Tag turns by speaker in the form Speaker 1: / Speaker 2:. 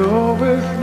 Speaker 1: go with